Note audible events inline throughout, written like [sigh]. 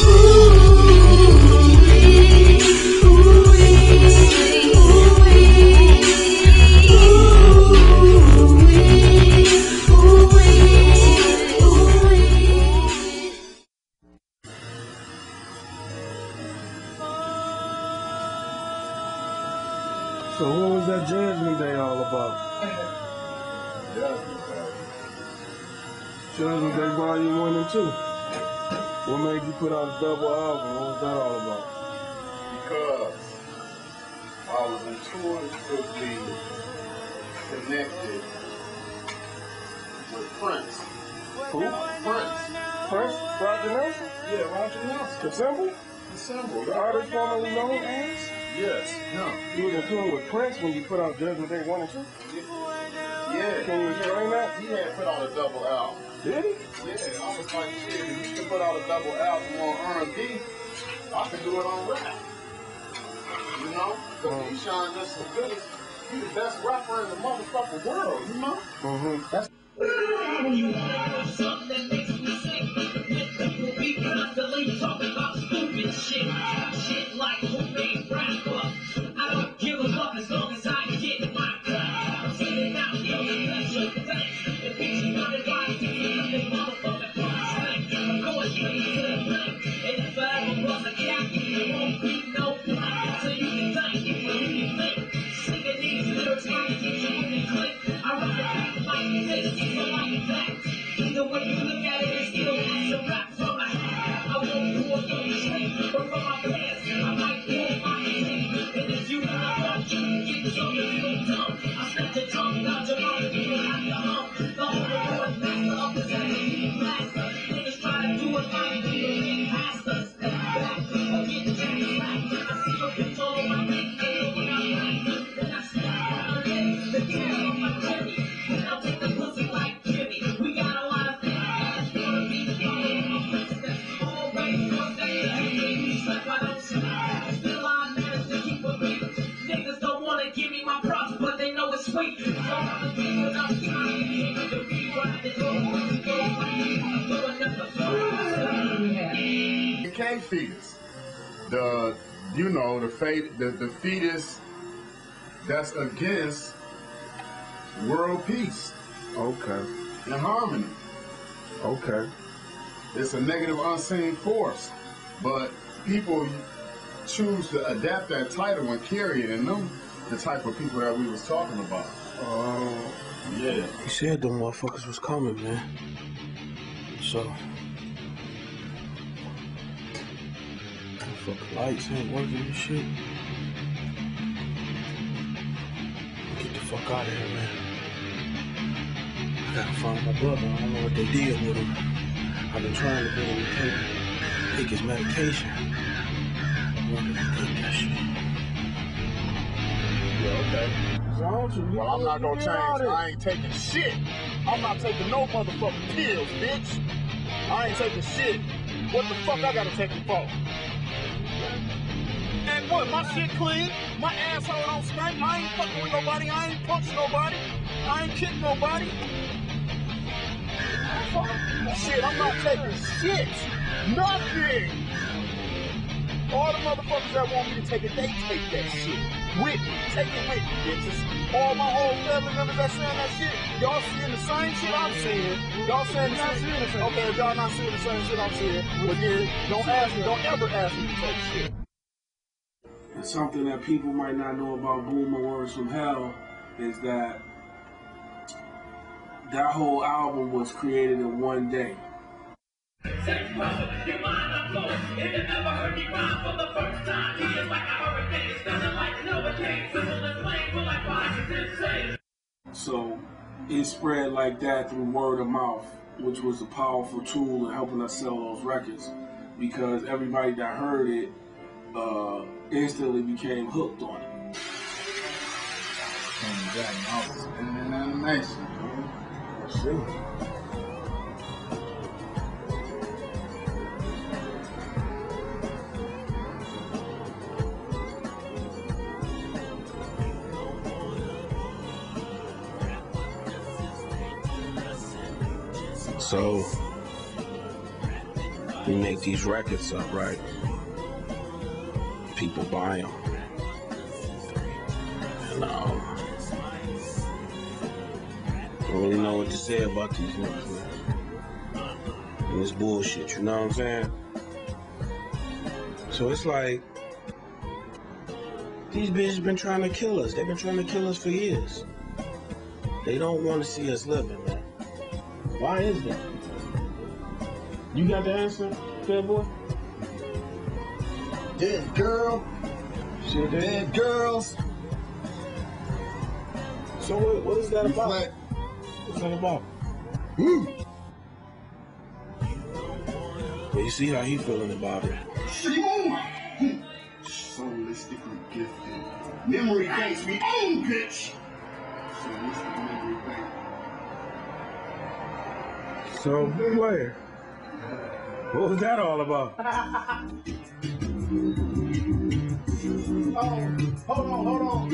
So Judgment Day Volume 1 and 2. What made you put out a double album? What was that all about? because I was intuitively connected with Prince. Who? Prince. Prince? Roger Nelson? Yeah, Roger Nelson. The symbol? The symbol. The artist formerly known as? Yes, him. You was in tune with Prince when you put out Judgment Day 1 and 2? Yeah. Can you explain that? He had put out a double album. Did he? Yeah, I was like, shit, if you can put out a double album on R&B, I can do it on rap. You know? Because he shine just as good as, he the best rapper in the motherfucking world, you know? Mm-hmm. That's K fetus. The you know the fate the, the fetus that's against world peace okay. and harmony. Okay. It's a negative unseen force, but people choose to adapt that title and carry it, in them the type of people that we was talking about. Um, Yeah. he said them motherfuckers was coming, man. So. Fucking lights ain't working and shit. Get the fuck out of here, man. I gotta find my brother. I don't know what they did with him. I've been trying to get him to take, take his medication. Where did he take that shit? Okay. Well, I'm not gonna change. I ain't taking shit. I'm not taking no motherfucking pills, bitch. I ain't taking shit. What the fuck I gotta take them for? And what? My shit clean. My asshole don't stink. I ain't fucking with nobody. I ain't punched nobody. I ain't kicked nobody. Shit, I'm not taking shit. Nothing. All the motherfuckers that want me to take it, they take that shit. With me. Take it with me, bitches. All my old family members that saying that shit, y'all seeing the same shit I'm seeing. Y'all saying the same shit. Okay, if y'all not seeing the same shit I'm seeing, well then don't ask me, don't ever ask me to take shit. And something that people might not know about Boomin' Words from Hell is that that whole album was created in one day. Sex problem, your mind I'm blown. If you never heard me rhyme for the first time, he is like a hurricane. It's nothing like Novocaine. Simple and plain, but like wise is insane. So it spread like that through word of mouth, which was a powerful tool in helping us sell those records because everybody that heard it uh, instantly became hooked on it. I was in animation. So we make these records up, right? People buy them. And um, I don't really know what to say about these niggas, man. And this bullshit, you know what I'm saying? So it's like these bitches been trying to kill us. They've been trying to kill us for years. They don't want to see us living, man. Why is that? You got the answer, fair boy? Dead girl, Shit, that- dead girls. So what, what is that about? Reflect. What's that about? Well, you see how he feeling about it. Solistically gifted. Memory banks me own, bitch. Solistic memory bank. So, player, what was that all about? [laughs] Oh, hold on, hold on.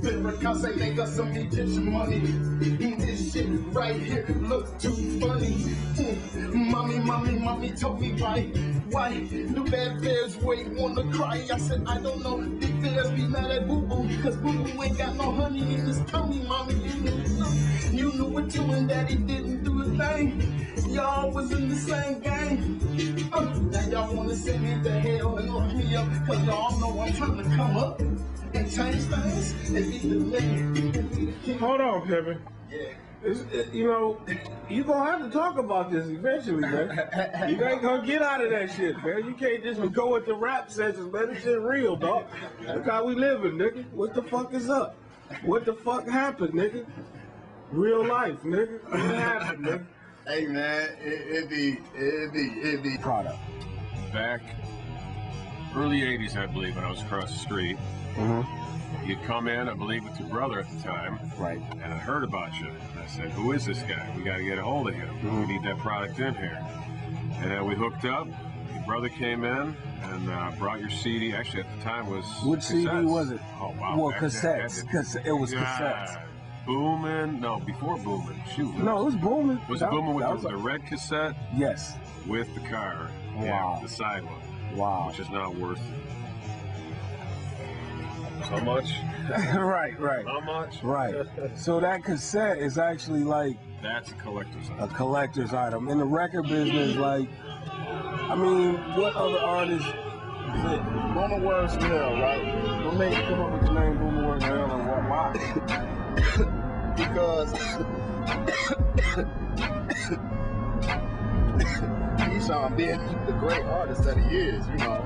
Favorite Picasso make us some Egyptian money. Mm, This shit right here look too funny. Mm, Mommy, mommy, mommy told me why. Why do bad bears wait wanna cry? I said I don't know. Big bears be mad at Boo Boo cause Boo Boo ain't got no honey in his tummy. Mommy, you knew. You knew it too and Daddy didn't thing. Y'all was in the same game. Uh, now y'all wanna send me to hell and lock me up cause y'all know I'm trying to come up and change things and be the man. and be the king. Hold on, Kevin. Yeah. It- you know, you gonna have to talk about this eventually, man. You ain't gonna get out of that shit, man. You can't just go with the rap sessions, man. This shit real, dog. Look how we living, nigga. What the fuck is up? What the fuck happened, nigga? Real life, nigga. What happened, nigga? Hey man, it, it be, it be, it be. Product. back early 80s, I believe, when I was across the street. Mm-hmm. You'd come in, I believe, with your brother at the time, Right. and I heard about you. And I said, Who is this guy? We got to get a hold of him. Mhm. We need that product in here. And then we hooked up. Your brother came in and uh, brought your CD. Actually, at the time was. Which CD was it? Oh, wow. Well, that- that- cassettes. that- Cause it was Yeah. cassettes. Boomin'. No, before Boomin'. Shoot. No, it was booming. Was it That- Boomin' that with the, was the red cassette Yes. with the car? Wow. Yeah, the side one. Wow. which is not worth how much? [laughs] right, right, How much? right. [laughs] So that cassette is actually like That's a collector's a collector's item. In the record business, like, I mean, what other artists? Boomin' Words Mill, right? What made you come up with the name Boomin' Work Hell and what, why? [laughs] Because Keyshawn being the great artist that he is, you know.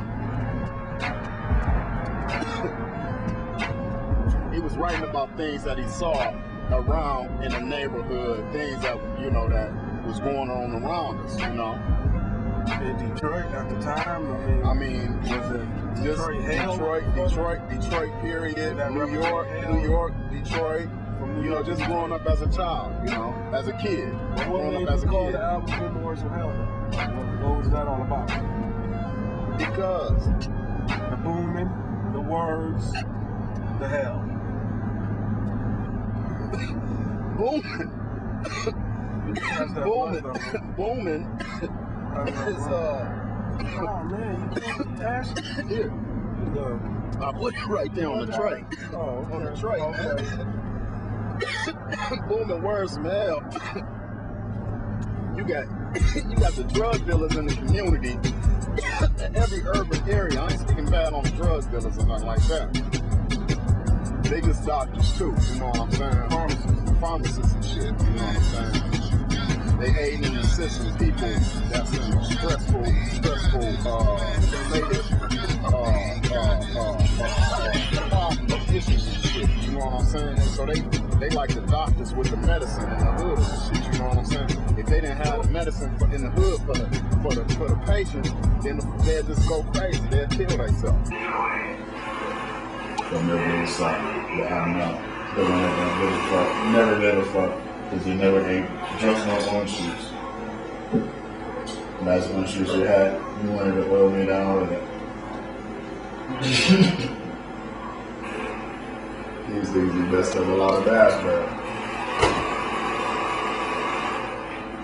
he was writing about things that he saw around in the neighborhood, things that you know that was going on around us, you know. In Detroit at the time, I mean, I mean, was it just Detroit? Detroit, Detroit, Detroit, period. New York, New? York, Detroit. From You know, just growing up as a child, you know, as a kid. What Growing up as a call kid. the album Works of Hell? What, was that all about? Because The booming, the words, the hell. [laughs] booming, [laughs] booming, booming is, uh, Oh man, you can't ask. here. Uh, I put it right there on the tray. oh, On the tray, Okay. Booming words, man. You got, you got the drug dealers in the community. Every urban area. I ain't speaking bad on drug dealers or nothing like that. They just doctors too. You know what I'm saying? Pharmacists, pharmacists and shit. You know what I'm saying? They aid and assist people that's in stressful, stressful, uh, related, uh, uh, uh, uh, uh, issues and shit. You know what I'm saying? And so they, they like the doctors with the medicine in the hood shit. You know what I'm saying? If they didn't have the medicine for, in the hood for the, for the, for the patient, then they'll just go crazy. They'll kill themselves. They'll never give a fuck. But I don't know. They're never give a fuck. Never give a fuck. Because you never ate just no orange juice. And that's one juice you had. You wanted to oil me down with it. [laughs] Things be best of a lot of bad, bro.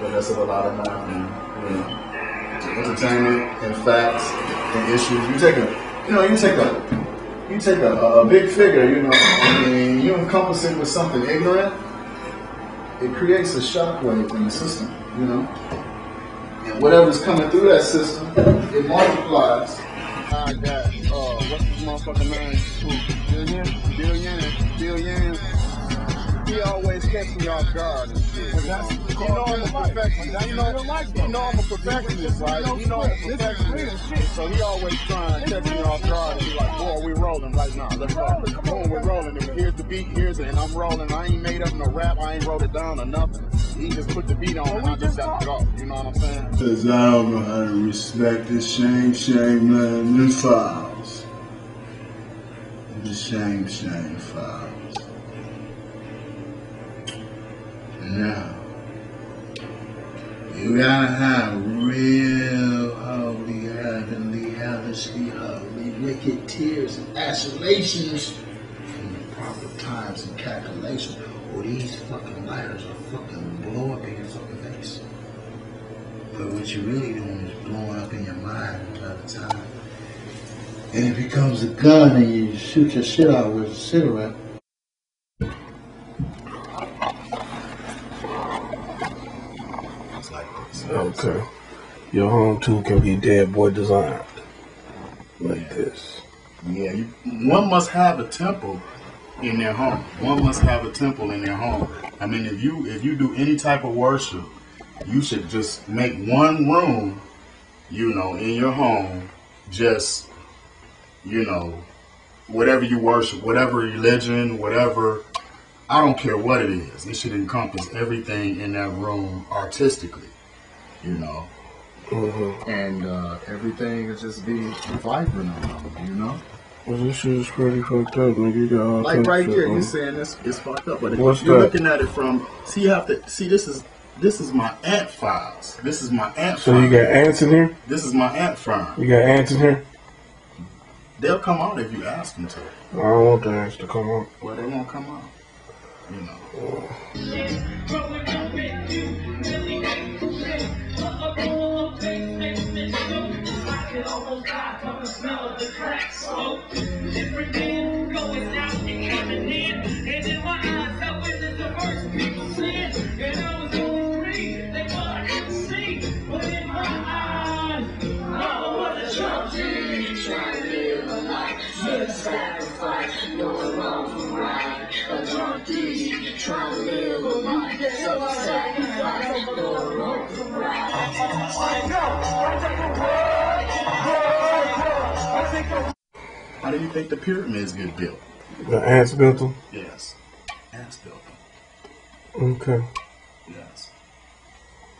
but that's a lot of math you know, entertainment and facts and issues. You take a, you know, you take a, you take a, a, a big figure, you know, and you encompass it with something ignorant. It creates a shockwave in the system, you know. And whatever's coming through that system, it multiplies. What's his motherfucking name? Billion? Billion? Billion? He always catch me off guard and shit. You know I'm a perfectionist. You know, you know I'm a perfectionist, right? You know I'm a perfectionist. So he always trying to catch me off guard and be like, boy, we rolling right now. Let's roll. Boom, we're rolling. And here's the beat, here's it, and I'm rolling. I ain't made up no rap, I ain't wrote it down or nothing. He just put the beat on and I just got to go. You know what I'm saying? Cause I don't know how to respect the shame, shame, man, new files. The same, same files. Now, you gotta have real holy, heavenly, helishly, holy, wicked tears and accusations from the proper times and calculations, or these fucking lighters are fucking blow up in your fucking face. But what you're really doing is blowing up in your mind. And it becomes a gun and you shoot your shit out with a cigarette. It's like this. Okay. Your home too can be dead boy designed. Like this. Yeah, you, one must have a temple in their home. One must have a temple in their home. I mean, if you if you do any type of worship, you should just make one room, you know, in your home, just you know, whatever you worship, whatever religion, whatever. I don't care what it is. It should encompass everything in that room artistically, you know. Mm-hmm. And uh, everything is just be vibrant around, you know. Well, this shit is pretty fucked up, nigga. You all Like right here, you're saying this is fucked up, but if What's you're that? looking at it from see you have to see this is this is my ant files. This is my ant So you got ants in here? this is my ant farm. You got ants in here? They'll come out if you ask them to. I don't want the ants to come out. Well, they won't come out. You know. Growing How do you think the pyramids get built? The ants built them? Yes. Ants built them. Okay. Yes.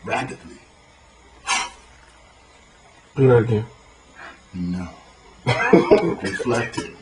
Rapidly. Do that again. No. [laughs] Reflected.